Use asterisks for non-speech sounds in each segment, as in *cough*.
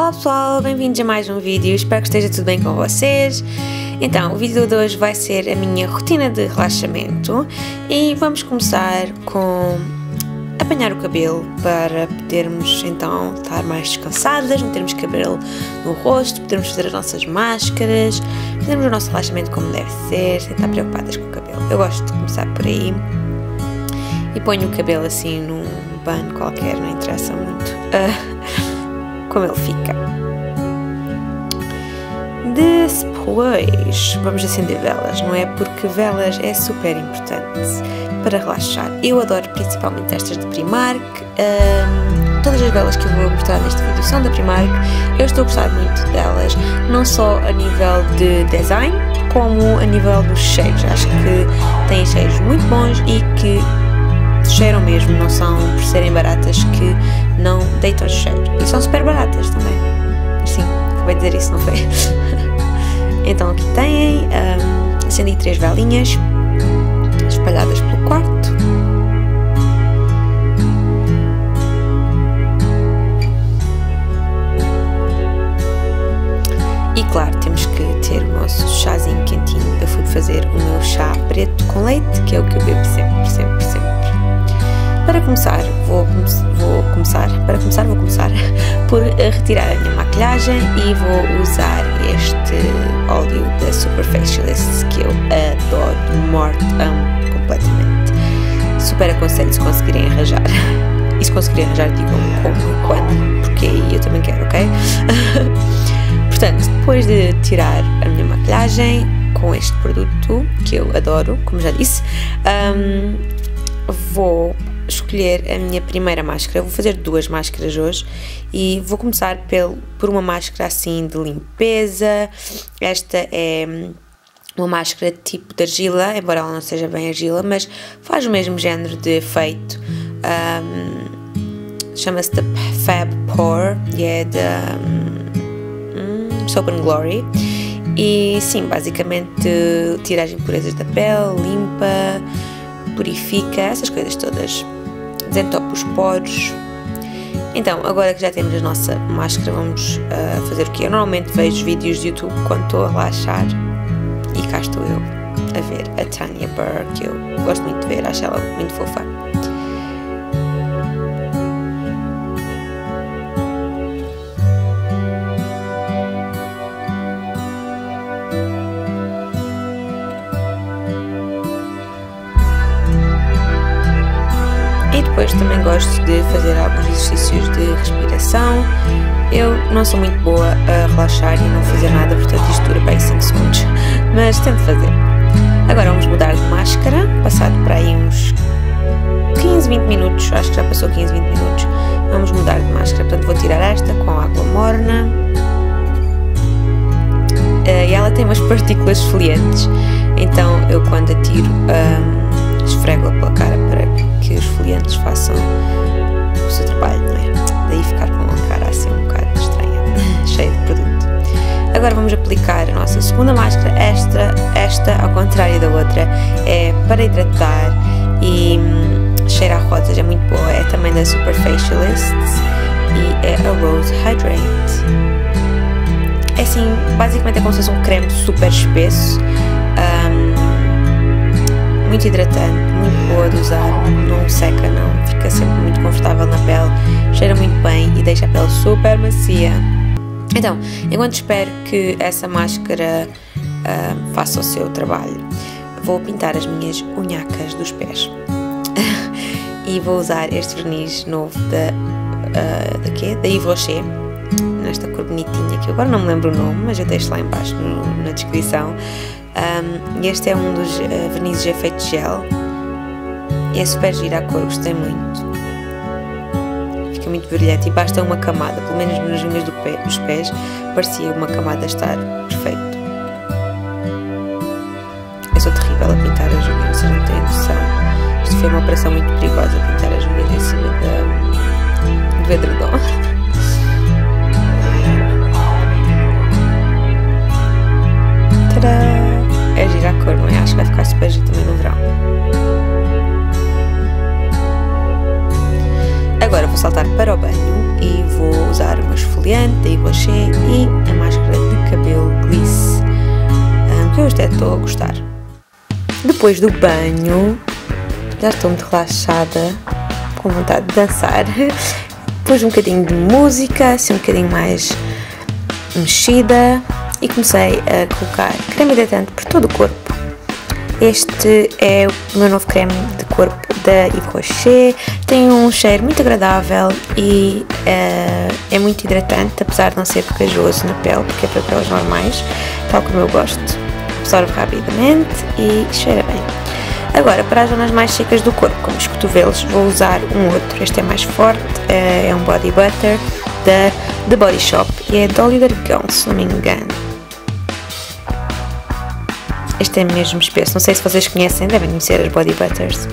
Olá pessoal, bem-vindos a mais um vídeo, espero que esteja tudo bem com vocês. Então, o vídeo de hoje vai ser a minha rotina de relaxamento e vamos começar com apanhar o cabelo para podermos então estar mais descansadas, não termos cabelo no rosto, podermos fazer as nossas máscaras, fazermos o nosso relaxamento como deve ser, sem estar preocupadas com o cabelo. Eu gosto de começar por aí e ponho o cabelo assim num bun qualquer, não interessa muito uh, como ele fica. Depois vamos acender velas, não é? Porque velas é super importante para relaxar. Eu adoro principalmente estas de Primark. Um, todas as velas que eu vou mostrar neste vídeo são da Primark. Eu estou a gostar muito delas, não só a nível de design, como a nível dos cheiros. Acho que têm cheiros muito bons e que cheiram mesmo, não são por serem baratas que não deitam cheiro. E são super baratas também. Sim, acabei de dizer isso, não foi? *laughs* então aqui têm, um, acendi três velinhas espalhadas pelo quarto. E claro, temos que ter o nosso chazinho quentinho. Eu fui fazer o meu chá preto com leite, que é o que eu bebo sempre, sempre, sempre. Para começar, vou, vou começar, para começar vou começar por retirar a minha maquilhagem e vou usar este óleo da Superfacialist que eu adoro, morte, amo completamente. Super aconselho se conseguirem arranjar. E se conseguirem arranjar, digam como, quando, porque eu também quero, ok? *laughs* Portanto, depois de tirar a minha maquilhagem com este produto, que eu adoro, como já disse, um, vou escolher a minha primeira máscara. Vou fazer duas máscaras hoje e vou começar pel, por uma máscara assim de limpeza. Esta é uma máscara tipo de argila, embora ela não seja bem argila, mas faz o mesmo género de efeito. Um, Chama-se The Fab Pore e é da um, Soap and Glory. E sim, basicamente tira as impurezas da pele, limpa, purifica, essas coisas todas. Desentopa os poros. Então, agora que já temos a nossa máscara, vamos uh, fazer o que? Eu normalmente vejo vídeos de YouTube quando estou a relaxar e cá estou eu a ver a Tanya Burr, que eu gosto muito de ver, acho ela muito fofa. E depois também gosto de fazer alguns exercícios de respiração. Eu não sou muito boa a relaxar e não fazer nada, portanto isto dura bem 5 segundos, mas tento fazer. Agora vamos mudar de máscara, passado para aí uns 15, 20 minutos, acho que já passou 15, 20 minutos. Vamos mudar de máscara, portanto vou tirar esta com água morna. Uh, e ela tem umas *laughs* partículas esfoliantes, então eu quando a tiro esfrego-a pela cara para que os foliantes façam o seu trabalho, não é? Daí ficar com uma cara assim um bocado estranha, *laughs* cheia de produto. Agora vamos aplicar a nossa segunda máscara. Esta, esta ao contrário da outra, é para hidratar e hum, cheira a rosas, é muito boa. É também da Superfacialists e é a Rose Hydrate. É assim, basicamente é como se fosse um creme super espesso. Um, muito hidratante, muito boa de usar, não seca não, fica sempre muito confortável na pele, cheira muito bem e deixa a pele super macia. Então, enquanto espero que essa máscara uh, faça o seu trabalho, vou pintar as minhas unhacas dos pés. *laughs* e vou usar este verniz novo da, uh, da, quê? da Yves Rocher, nesta cor bonitinha, que eu agora não me lembro o nome, mas eu deixo lá embaixo na descrição. Um, este é um dos uh, vernizes de efeito gel. É super gira a cor, gostei muito. Fica muito brilhante e basta uma camada, pelo menos nas unhas do pé, dos pés, parecia uma camada estar perfeito. Eu sou terrível a pintar as unhas, vocês não têm noção. Isto foi uma operação muito perigosa, pintar as unhas em cima do edredom. *laughs* saltar para o banho e vou usar uma esfoliante da Rocher e a máscara de cabelo Gliss, um, que eu até estou a gostar. Depois do banho, já estou muito relaxada, com vontade de dançar. *laughs* Pus um bocadinho de música, assim um bocadinho mais mexida e comecei a colocar creme hidratante por todo o corpo. Este é o meu novo creme corpo da Yves Rocher, tem um cheiro muito agradável e uh, é muito hidratante, apesar de não ser pegajoso na pele, porque é para peles normais, tal como eu gosto. Absorve rapidamente e cheira bem. Agora, para as zonas mais secas do corpo, como os cotovelos, vou usar um outro. Este é mais forte, eh, é um Body Butter da The Body Shop e é de óleo de se não me engano. Este é mesmo espesso, não sei se vocês conhecem, devem conhecer as Body Butters.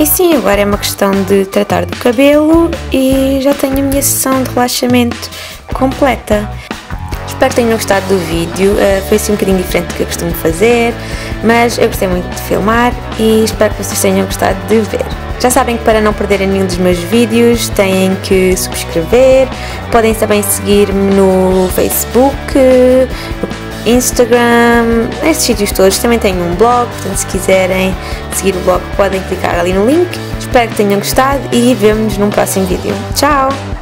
E sim, agora é uma questão de tratar do cabelo e já tenho a minha sessão de relaxamento completa. Espero que tenham gostado do vídeo, uh, foi assim um bocadinho diferente do que eu costumo fazer, mas eu gostei muito de filmar e espero que vocês tenham gostado de ver. Já sabem que para não perderem nenhum dos meus vídeos têm que subscrever, podem também seguir-me no Facebook, no Instagram, nesses sítios todos. Também tenho um blog, portanto se quiserem seguir o blog podem clicar ali no link. Espero que tenham gostado e vemo-nos num próximo vídeo. Tchau!